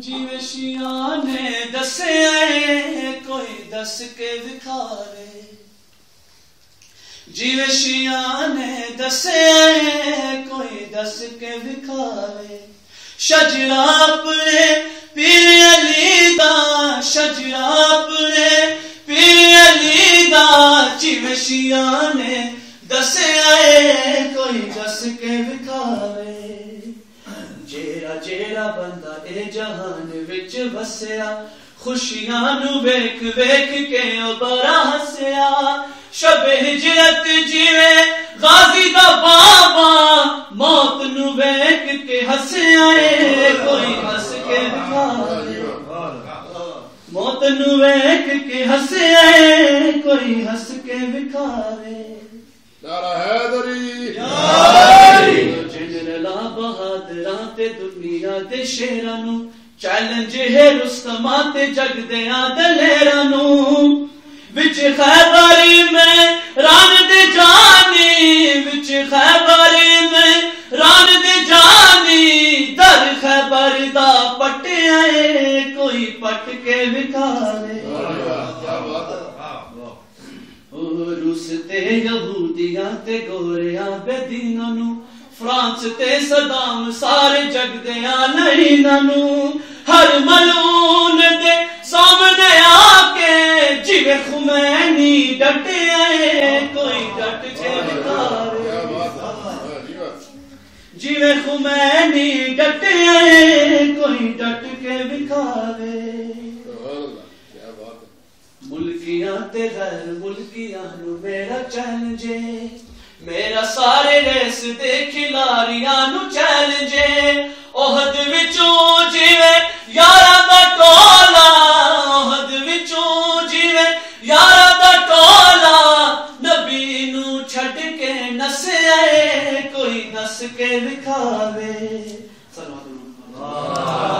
जीवशिया ने दसे आए कोई दस के विखारे। जीवशिया ने दस आए कोई दस के विखारे। शजरा अपने पीर अली दा शजरा अपने पीर अली जीवशिया ने दस आए कोई दस के विखारे। ਜਿਹੜਾ ਜਿਹੜਾ ਬੰਦਾ ਇਹ ਜਹਾਨ ਵਿੱਚ ਵਸਿਆ ਖੁਸ਼ੀਆਂ ਨੂੰ ਵੇਖ ਵੇਖ ਕੇ ਉਹ ਬੜਾ ਹੱਸਿਆ ਸ਼ਬੇ ਹਿਜਰਤ ਜਿਵੇਂ ਗਾਜ਼ੀ ਦਾ ਬਾਬਾ ਮੌਤ ਨੂੰ ਵੇਖ ਕੇ ਹੱਸਿਆ ਏ ਕੋਈ ਹੱਸ ਕੇ ਦਿਖਾਵੇ ਮੌਤ ਨੂੰ ਵੇਖ ਕੇ ਹੱਸਿਆ ਏ ਕੋਈ ਹੱਸ ਕੇ ਵਿਖਾਵੇ ਨਾਰਾ ਹੈਦਰੀ ਸ਼ੇਰਾਂ ਨੂੰ ਚੈਲੰਜ ਹੈ ਰੁਸਤਮਾਂ ਤੇ ਜਗ ਦੇ ਦਲੇਰਾਂ ਨੂੰ ਵਿੱਚ ਖੈਬਰੀ ਮੈਂ ਰਨ ਦੇ ਜਾਨੀ ਵਿੱਚ ਖੈਬਰੀ ਮੈਂ ਰਨ ਦੇ ਜਾਨੀ ਦਰ ਖੈਬਰ ਦਾ ਪਟਿਆ ਏ ਕੋਈ ਪਟ ਕੇ ਵਿਖਾਵੇ ਉਹ ਰੂਸ ਤੇ ਯਹੂਦੀਆਂ ਤੇ ਗੋਰਿਆਂ ਬੇਦੀਨਾਂ ਨੂੰ ਫਰਾਂਸ ਤੇ ਸਦਾਮ ਸਾਰੇ ਜਗ ਦੇ ਆਲਈਨਾਂ ਨੂੰ ਹਰ ਮਲੂਨ ਦੇ ਸਾਹਮਣੇ ਆ ਕੇ ਜਿਵੇਂ ਖੁਮੈਨੀ ਡਟਿਆ ਏ ਕੋਈ ਡਟ ਕੇ ਵਿਖਾਵੇ ਜਿਵੇਂ ਖੁਮੈਨੀ ਡਟਿਆ ਏ ਕੋਈ ਡਟ ਕੇ ਵਿਖਾਵੇ ਮੁਲਕੀਆਂ ਤੇ ਗੈਰ ਮੁਲਕੀਆਂ ਨੂੰ ਮੇਰਾ ਚੈਲੰਜ ਏ ਮੇਰਾ ਸਾਰੇ ਰੇਸ ਦੇ ਖਿਲਾਰੀਆਂ ਨੂੰ ਚੈਲੰਜ ਏ ਉਹਦ ਵਿੱਚੋਂ ਜਿਵੇਂ ਯਾਰਾਂ ਦਾ ਟੋਲਾ ਉਹਦ ਵਿੱਚੋਂ ਜਿਵੇਂ ਯਾਰਾਂ ਦਾ ਟੋਲਾ ਨਬੀ ਨੂੰ ਛੱਡ ਕੇ ਨਸਿਆ ਏ ਕੋਈ ਨਸ ਕੇ ਵਿਖਾਵੇ ਸਲਵਾਤ